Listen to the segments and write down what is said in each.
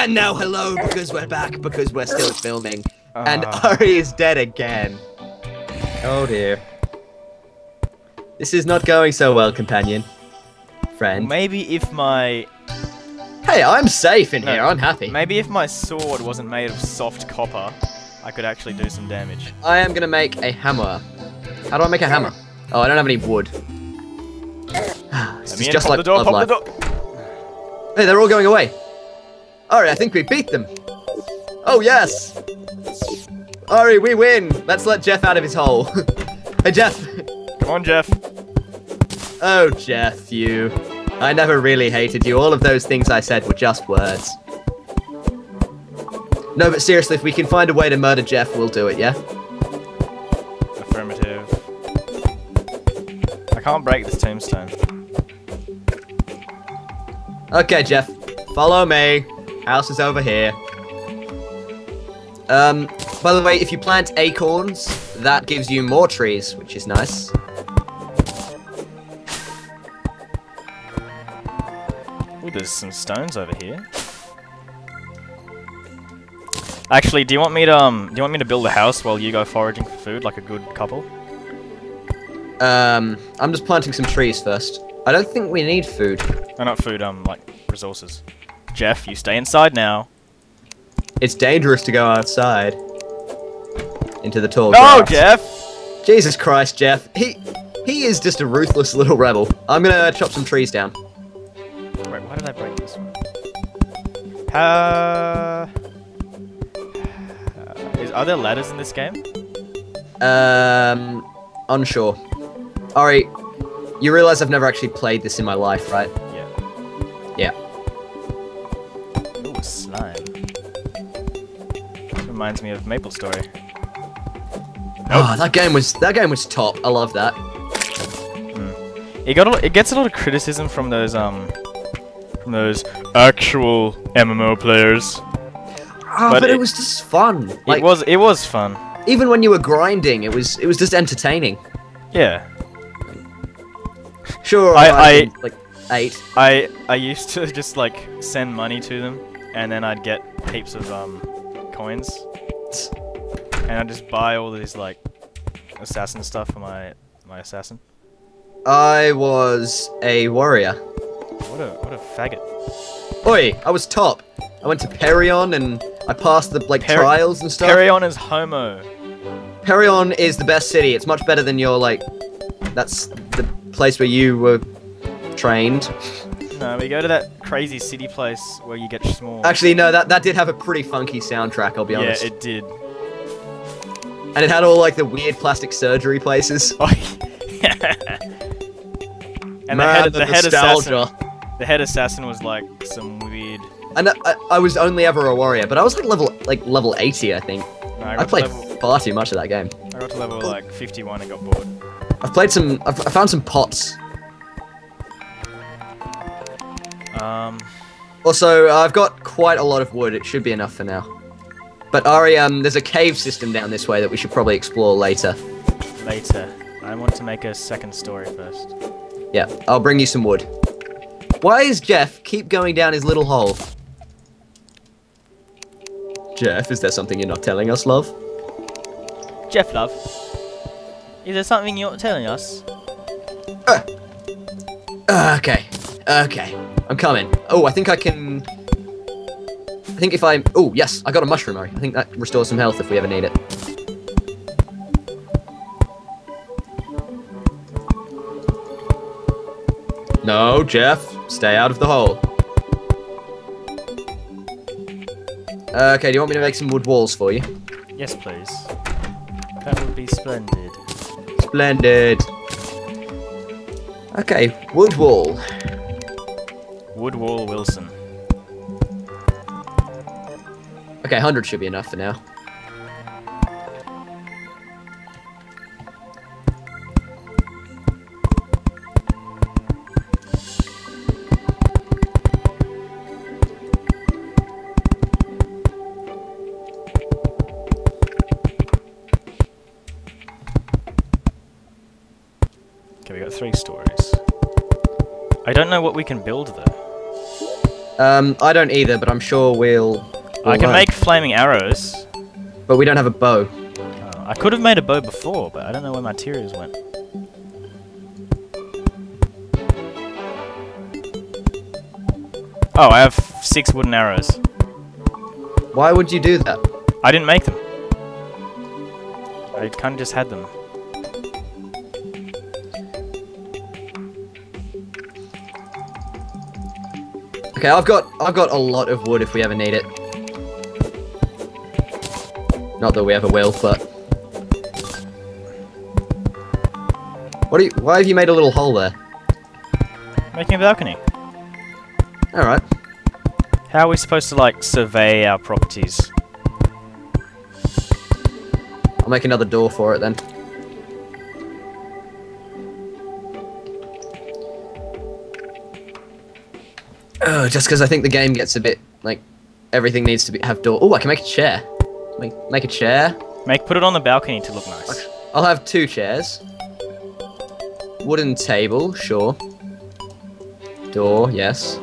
And now hello, because we're back, because we're still filming. And Ah. Arie is dead again. Oh dear. This is not going so well, companion. Friend. Maybe if my Hey, I'm safe in No, here, I'm happy. maybe if my sword wasn't made of soft copper, I could actually do some damage. I am gonna make a hammer. How do I make a hammer? Oh, I don't have any wood. this is just like the door, pop Life. the door. Hey, they're all going away. Arie, I think we beat them. Oh, yes. Arie, we win. Let's let Jeff out of his hole. hey, Jeff. Come on, Jeff. Oh, Jeff, you. I never really hated you. All of those things I said were just words. No, but seriously, if we can find a way to murder Jeff, we'll do it, yeah? Affirmative. I can't break this tombstone. Okay, Jeff. Follow me. House is over here. Um, by the way, if you plant acorns, that gives you more trees, which is nice. Ooh, there's some stones over here. Actually, do you want me to um, do you want me to build a house while you go foraging for food, like a good couple? Um, I'm just planting some trees first. I don't think we need food. No, not food, um, like resources. Jeff, you stay inside now. It's dangerous to go outside. Into the tall No, grass. Jeff. Jesus Christ, Jeff. He he is just a ruthless little rebel. I'm gonna chop some trees down. Wait, why did I break this one? Uh, is, are there ladders in this game? Um, unsure. Arie, you realize I've never actually played this in my life, right? Yeah. Yeah. Reminds me of MapleStory. Oh, that game was that game was top. I love that. It got a, it gets a lot of criticism from those um from those actual MMO players. Oh, But but, it, it- was just fun. Like it was it was fun. even when you were grinding, it was it was just entertaining. Yeah. Sure, I- I, was like eight. I I used to just like send money to them and then I'd get heaps of um coins and I'd just buy all these like assassin stuff for my my assassin. I was a warrior. What a what a faggot. Oi, I was top. I went to Perion and I passed the like Peri- trials and stuff. Perion is homo. Perion is the best city. It's much better than your like. That's the place where you were trained. No, we go to that crazy city place where you get small. Actually, no, that that did have a pretty funky soundtrack. I'll be yeah, honest. Yeah, it did. and it had all like the weird plastic surgery places. Oh, yeah. and the head, the the head assassin, the head assassin was like some weird. And I, I, I was only ever a warrior, but I was like level like level 80, I think. No, I, I played level, far too much of that game. I got to level like 51 and got bored. I've played some. I've, I found some pots. Um, Also, I've got quite a lot of wood. It should be enough for now. But Arie, um, there's a cave system down this way that we should probably explore later. later. I want to make a second story first. Yeah, I'll bring you some wood. Why is Jeff keep going down his little hole? Jeff, is there something you're not telling us, love? Jeff, love. Is there something you're not telling us? Uh, okay, okay, I'm coming. Oh, I think I can. I think if I. Oh, yes, I got a mushroom, Arie. I think that restores some health if we ever need it. No, Jeff, stay out of the hole. Uh, okay, do you want me to make some wood walls for you? Yes, please. That would be splendid. Splendid. Okay, wood wall. Woodwall Wilson. Okay, 100 should be enough for now. Okay, we got three stories. I don't know what we can build though. Um, I don't either, but I'm sure we'll. I we'll can learn. make flaming arrows. But we don't have a bow. Oh, I could have made a bow before, but I don't know where my materials went. Oh, I have six wooden arrows. Why would you do that? I didn't make them. I kind of just had them. Okay, I've got I've got a lot of wood if we ever need it. Not that we ever will, but. What do you? Why have you made a little hole there? Making a balcony. All right. How are we supposed to like survey our properties? I'll make another door for it then. Oh, just because I think the game gets a bit like everything needs to be have door. Oh, I can make a chair. Make make a chair. Make put it on the balcony to look nice. I'll have two chairs. Wooden table, sure. Door, yes.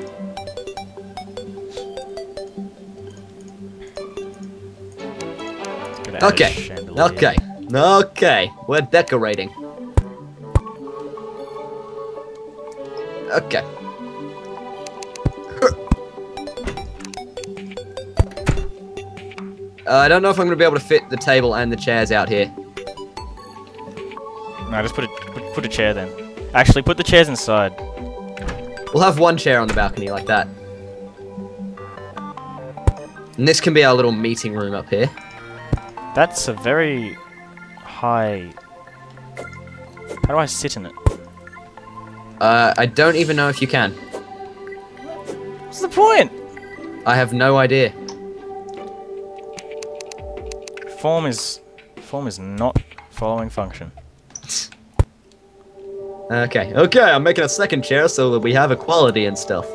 Gonna add a Okay. Okay. Okay. We're decorating. Okay. Uh, I don't know if I'm going to be able to fit the table and the chairs out here. No, just put a put, put a chair then. Actually, put the chairs inside. We'll have one chair on the balcony like that. And this can be our little meeting room up here. That's a very high. How do I sit in it? Uh, I don't even know if you can. What's the point? I have no idea. Form is form is not following function. Okay, okay, I'm making a second chair so that we have equality and stuff.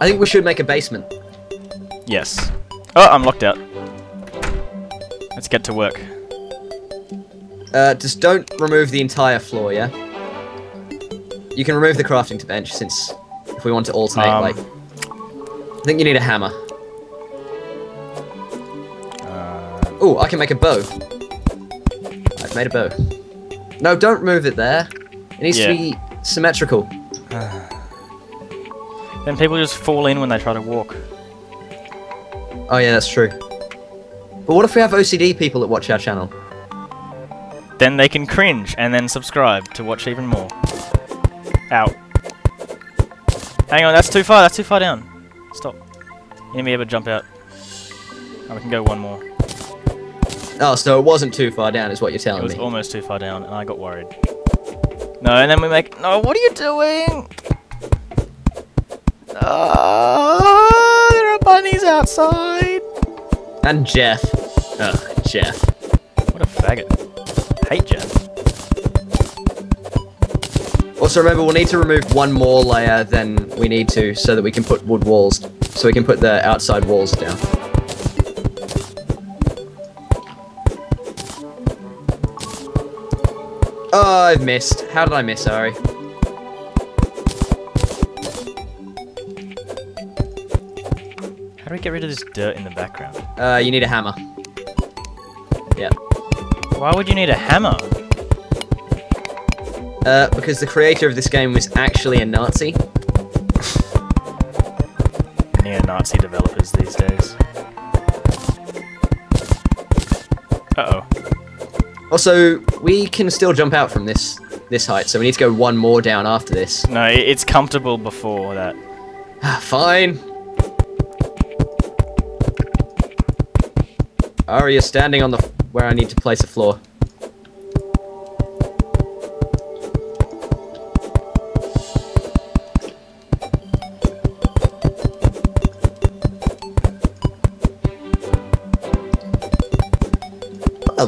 I think we should make a basement. Yes. Oh, I'm locked out. Let's get to work. Uh, just don't remove the entire floor, yeah? You can remove the crafting bench since if we want to alternate, Um, like. I think you need a hammer. Oh, I can make a bow. I've made a bow. No, don't move it there. It needs Yeah. to be symmetrical. then people just fall in when they try to walk. Oh yeah, that's true. But what if we have OCD people that watch our channel? Then they can cringe and then subscribe to watch even more. Ow. Hang on, that's too far, that's too far down. Stop. You need to be able to jump out. Oh, we can go one more. Oh, so it wasn't too far down, is what you're telling me. It was me. almost too far down and I got worried. No, and then we make. No, what are you doing? Oh, there are bunnies outside. And Jeff. Ugh, Jeff. What a faggot. Hate Jeff. Also, remember, we'll need to remove one more layer than we need to so that we can put wood walls. So we can put the outside walls down. Oh, I've missed. How did I miss, Arie? How do we get rid of this dirt in the background? Uh, you need a hammer. Yeah. Why would you need a hammer? Uh, because the creator of this game was actually a Nazi. Neo-Nazi developers these days. Uh-oh. Also, we can still jump out from this this height, so we need to go one more down after this. No, it's comfortable before that. Ah, fine. Arie is standing on the where I need to place a floor.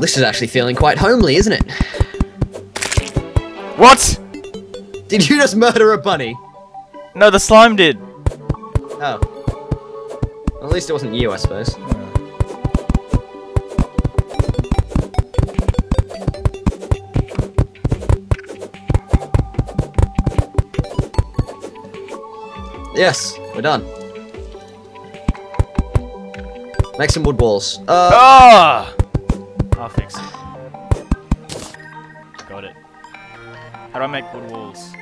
This is actually feeling quite homely, isn't it? What? Did you just murder a bunny? No, the slime did. Oh. Well, at least it wasn't you, I suppose. Yes, we're done. Make some wood walls. Uh, Ah! I'll fix it. Got it. How do I make wood walls?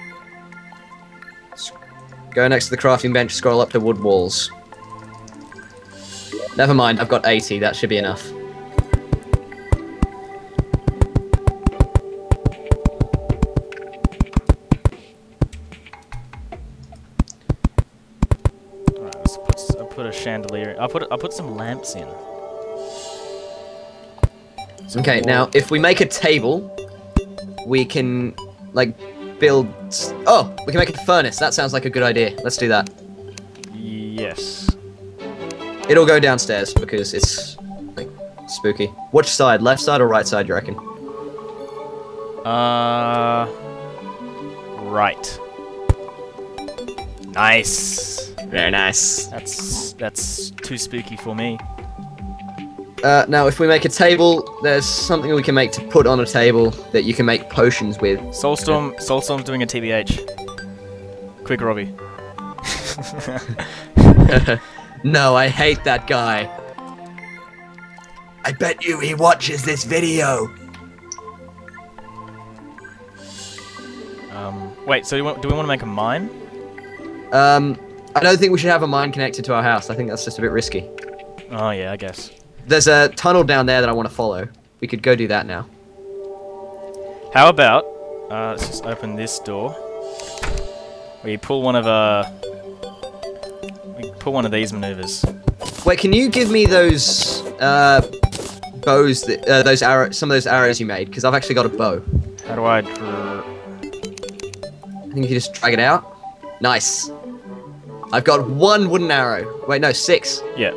Go next to the crafting bench, scroll up to wood walls. Never mind, I've got 80, that should be enough. Alright, let's put, I'll put a chandelier. I'll put I'll put some lamps in. Okay, now if we make a table, we can like build. Oh, we can make a furnace. That sounds like a good idea. Let's do that. Yes. It'll go downstairs because it's like spooky. Which side? Left side or right side? You reckon? Uh. Right. Nice. Very nice. That's that's too spooky for me. Uh, now, if we make a table, there's something we can make to put on a table that you can make potions with. Soulstorm Soulstorm's doing a TBH. Quick, Robbie. no, I hate that guy. I bet you he watches this video. Um. Wait. So do we, want- do we want to make a mine? Um, I don't think we should have a mine connected to our house. I think that's just a bit risky. Oh yeah, I guess. There's a tunnel down there that I want to follow. We could go do that now. How about uh, let's just open this door. We pull one of uh, we pull one of these maneuvers. Wait, can you give me those uh, bows, that, uh, those arrows, some of those arrows you made? Because I've actually got a bow. How do I? Dr- I think you just drag it out. Nice. I've got one wooden arrow. Wait, no, six. yeah.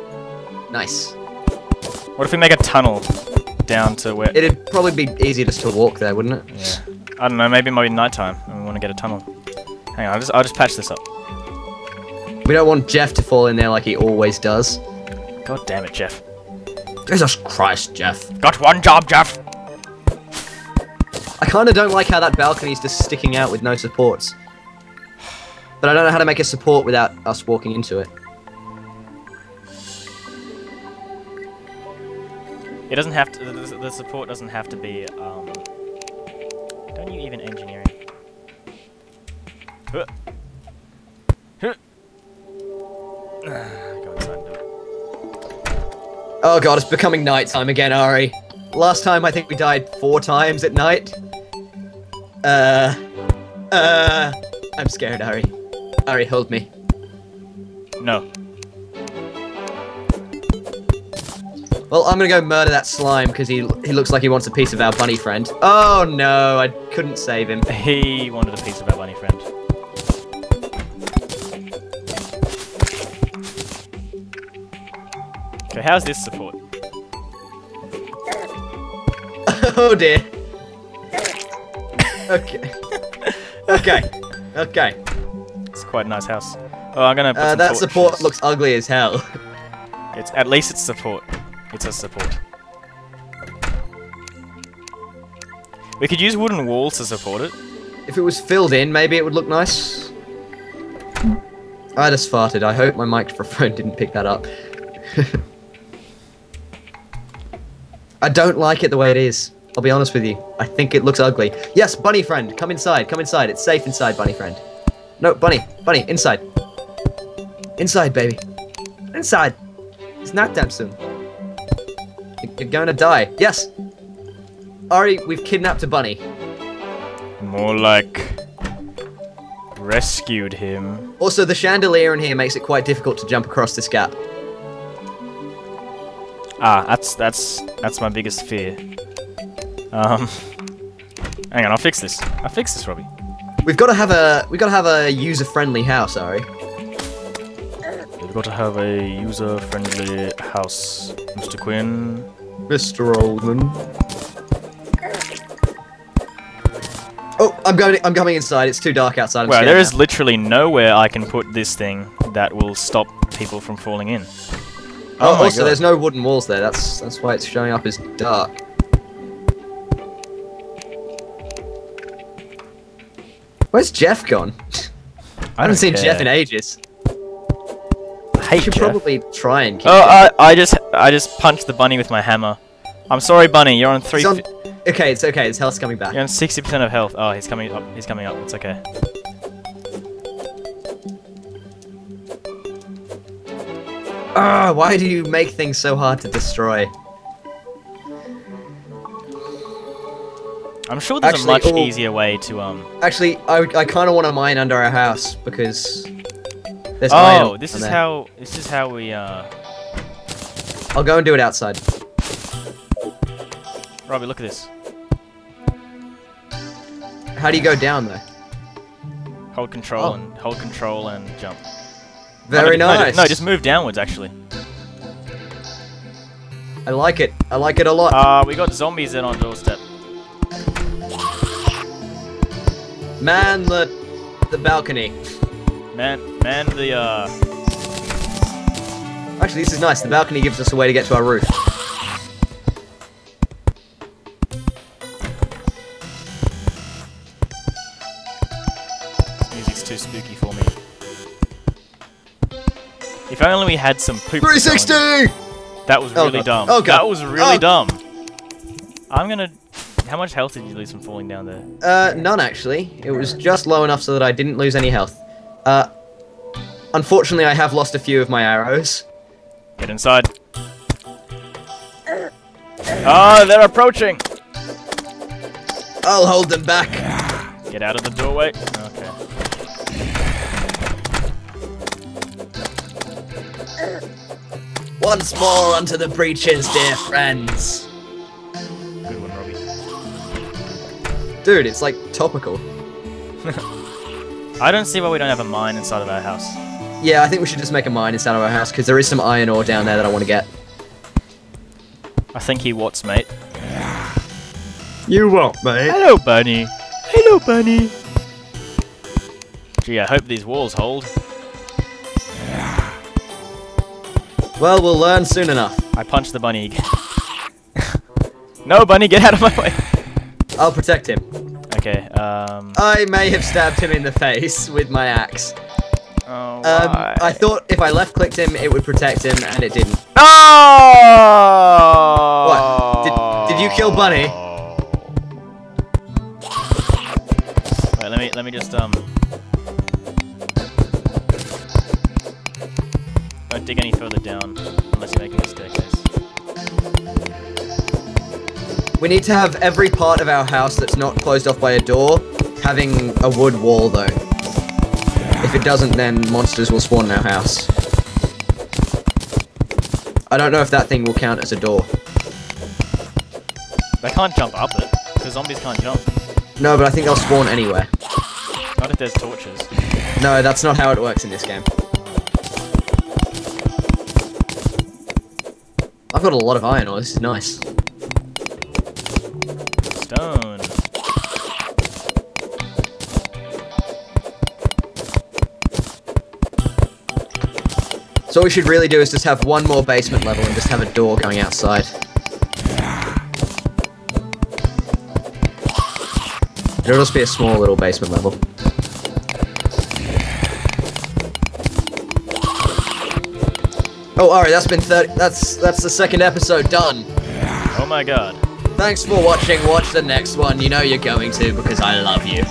Nice. What if we make a tunnel down to where? It'd probably be easier just to walk there, wouldn't it? yeah. I don't know. Maybe it might be nighttime and we want to get a tunnel. Hang on. I'll just I'll just patch this up. We don't want Jeff to fall in there like he always does. God damn it, Jeff. Jesus Christ, Jeff. Got one job, Jeff. I kind of don't like how that balcony's just sticking out with no supports. But I don't know how to make a support without us walking into it. It doesn't have to. The, the support doesn't have to be. Um. Don't you even engineering? Huh. Huh. Go inside and do it. Oh god, it's becoming nighttime again, Arie. Last time I think we died four times at night. Uh, uh, I'm scared, Arie. Arie, hold me. No. Well, I'm gonna go murder that slime because he he looks like he wants a piece of our bunny friend. Oh no, I couldn't save him. He wanted a piece of our bunny friend. Okay, how's this support? oh dear. Okay. okay. Okay. It's quite a nice house. Oh, I'm gonna put Uh, that support looks ugly as hell. It's at least it's support. It's a support. We could use wooden walls to support it. If it was filled in, maybe it would look nice. I just farted. I hope my microphone didn't pick that up. I don't like it the way it is. I'll be honest with you. I think it looks ugly. Yes, bunny friend, come inside. Come inside. It's safe inside, bunny friend. No, bunny, bunny, inside. Inside, baby. Inside. It's not time soon. You- You're going to die. Yes. Arie, we've kidnapped a bunny. More like rescued him. Also, the chandelier in here makes it quite difficult to jump across this gap. Ah, that's that's that's my biggest fear. Um, hang on, I'll fix this. I'll fix this, Robbie. We've got to have a we've got to have a user-friendly house, Arie. We've got to have a user-friendly house, Mr. Quinn. Mr. Oldman. Oh, I'm going. I'm coming inside. It's too dark outside. I'm Well, scared there is now. literally nowhere I can put this thing that will stop people from falling in. Oh, oh my also, God. there's no wooden walls there. That's that's why it's showing up as dark. Where's Jeff gone? I haven't don't seen Jeff in ages. Hate You should probably try and keep Oh. I, I just I just punched the bunny with my hammer. I'm sorry, bunny. You're on three. On- Okay, it's okay. His health's coming back. You're on sixty percent of health. Oh, he's coming up. He's coming up. It's okay. Ah, why do you make things so hard to destroy? I'm sure there's Actually, a much oh. easier way to um. Actually, I, I kind of want to mine under our house because there's Oh, this is there. how this is how we uh. I'll go and do it outside. Robbie, look at this. How do you go down though? Hold control Oh. and hold control and jump. Very no, no, nice. No, just move downwards. Actually. I like it. I like it a lot. Uh, we got zombies in on doorstep. Man, the the balcony. Man, man, the uh. Actually, this is nice. The balcony gives us a way to get to our roof. Music's too spooky for me. If only we had some poop. going. 360. That was Oh, really God. dumb. Oh, God. That was really Oh. dumb. I'm gonna. How much health did you lose from falling down there? Uh, none actually. It was just low enough so that I didn't lose any health. Uh, unfortunately, I have lost a few of my arrows. Get inside. Ah, they're approaching. I'll hold them back. Get out of the doorway. Okay. Once more onto the breaches, dear friends. Good one, Robbie. Dude, it's like topical. I don't see why we don't have a mine inside of our house. Yeah, I think we should just make a mine inside of our house because there is some iron ore down there that I want to get. I think he wants, mate. You won't, mate. Hello, bunny. Hello, bunny. Gee, I hope these walls hold. Well, we'll learn soon enough. I punched the bunny again. no, bunny, get out of my way. I'll protect him. Okay, um. I may have stabbed him in the face with my axe. Oh, Um. I thought if I left clicked him, it would protect him, and it didn't. Oh! What? Did- did you kill Bunny? Wait, let me let me just um. Don't dig any further down unless you're making a staircase. We need to have every part of our house that's not closed off by a door having a wood wall, though. If it doesn't, then monsters will spawn in our house. I don't know if that thing will count as a door. They can't jump up it because zombies can't jump. No, but I think they'll spawn anywhere. Not if there's torches. No, that's not how it works in this game. I've got a lot of iron ore, this is nice. So what we should really do is just have one more basement level and just have a door going outside. It'll just be a small little basement level. Oh, alright, that's been 30, that's, that's the second episode done. Oh my god. Thanks for watching, watch the next one, you know you're going to because I love you.